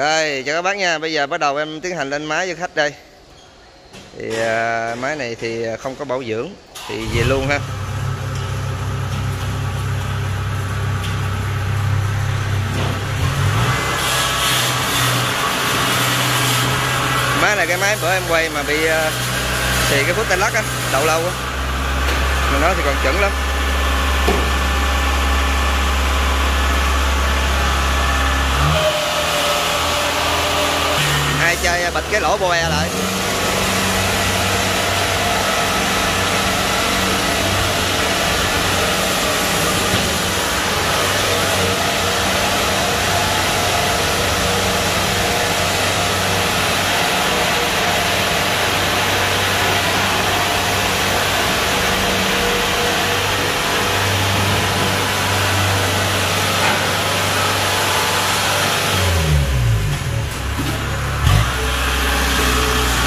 Rồi chào các bác nha. Bây giờ bắt đầu em tiến hành lên máy cho khách đây. Thì à, máy này thì không có bảo dưỡng Thì về luôn ha. Máy này cái máy bữa em quay mà bị à, Thì cái phút tay lắc á Đậu lâu á mình nói thì còn chuẩn lắm. Chơi bịch cái lỗ boe lại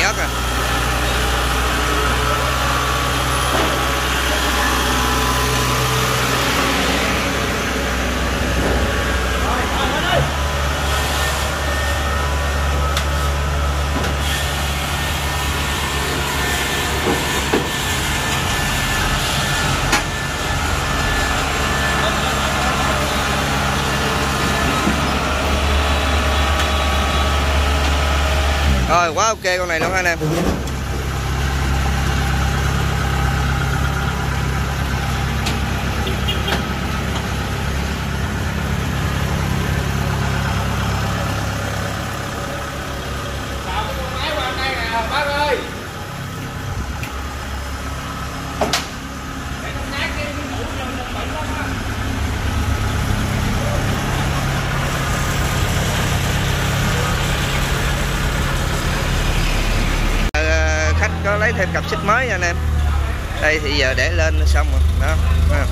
nhớt à rồi quá ok con này luôn ha anh em máy qua đây nè bác ơi để con nát cái cái mũ nhân nhân bệnh lắm á Ờ, khách có lấy thêm cặp xích mới nha anh em. Đây thì giờ để lên xong rồi. Đó thấy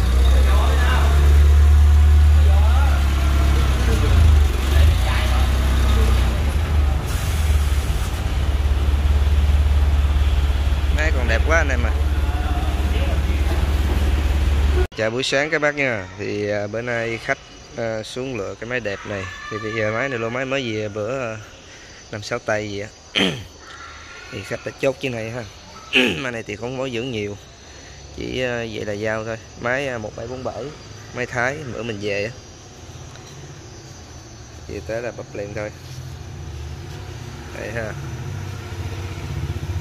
máy còn đẹp quá anh em à chào buổi sáng các bác nha. Thì à, bữa nay khách à, xuống lựa cái máy đẹp này. Thì bây giờ máy này lô máy mới về bữa à, năm sáu tay gì á. Thì khách đã chốt cái này ha máy này thì không có dưỡng nhiều. Chỉ ờ, vậy là giao thôi. Máy ờ, 1747 máy thái bữa mình về chỉ tới là bắp liền thôi. Đây ha.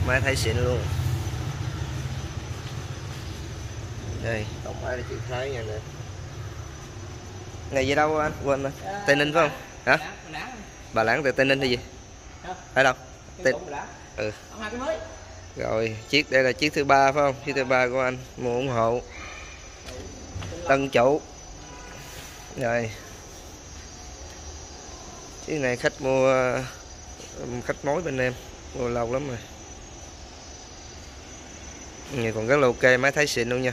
Máy thái xịn luôn. Đây tổng máy là chữ thái nha nè. Ngày gì đâu anh? Quên rồi. Tây ninh phải không? hả? Bà lãng từ tây ninh hay gì? Ở đâu. Tây- ừ rồi, chiếc, đây là chiếc thứ ba, phải không? Chiếc thứ ba của anh, mua ủng hộ. Tân chủ. Rồi. Chiếc này khách mua khách mối bên em. Mua lâu lắm rồi. Này còn rất là ok máy thái xịn luôn nha.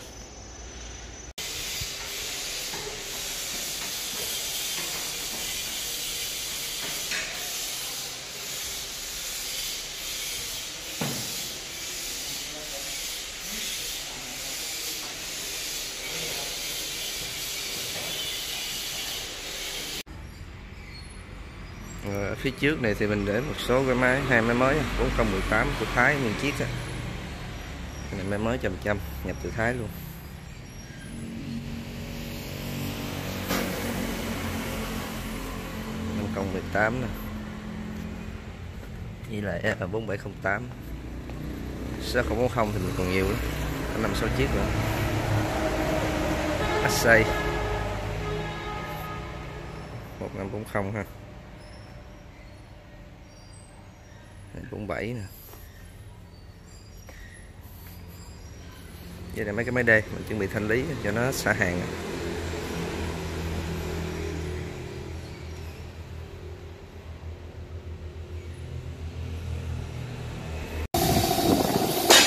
Ở phía trước này thì mình để một số cái máy, hai máy mới 4018 của Thái nguyên chiếc á. Này máy mới chầm chầm nhập từ Thái luôn. năm công 18 nè. Với lại là 4708 6040 thì mình còn nhiều lắm, có năm sáu chiếc nữa. Assay 1540 ha. 47 nè. Đây là mấy cái máy đê, mình chuẩn bị thanh lý cho nó xả hàng.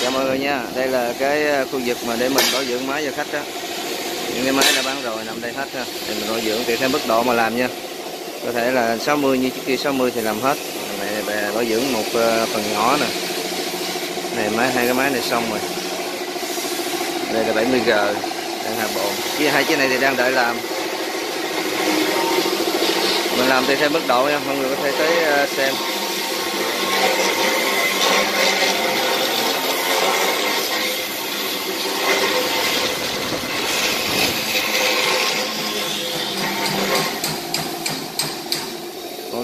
Chào mọi người nha. Đây là cái ờ, khu vực mà để mình bảo dưỡng máy cho khách đó Những cái máy đã bán rồi, nằm đây hết ha. Thì mình bảo dưỡng tùy theo mức độ mà làm nha. Có thể là 60 như trước kia 60 thì làm hết này bè bảo dưỡng một ờ, phần nhỏ nè. Này, máy, hai cái máy này xong rồi. Đây là 70g đang hạ bộ. Chứ hai chiếc này thì đang đợi làm. Mình làm thì theo mức độ nha, mọi người có thể tới ờ, xem.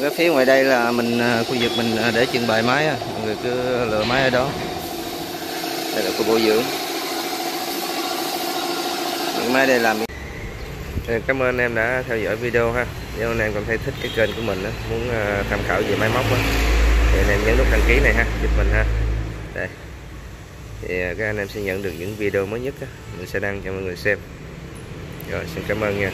Cái phía ngoài đây là mình à, khu vực mình à, để trưng bày máy mọi người cứ lựa máy ở đó. Đây là khu bảo dưỡng. Những máy đây làm cảm ơn em đã theo dõi video ha. Nếu anh em cảm thấy thích cái kênh của mình muốn à, tham khảo về máy móc thì anh em nhấn nút đăng ký này ha. Giúp mình ha. Đây. Thì các anh em sẽ nhận được những video mới nhất mình sẽ đăng cho mọi người xem. Rồi, xin cảm ơn nha.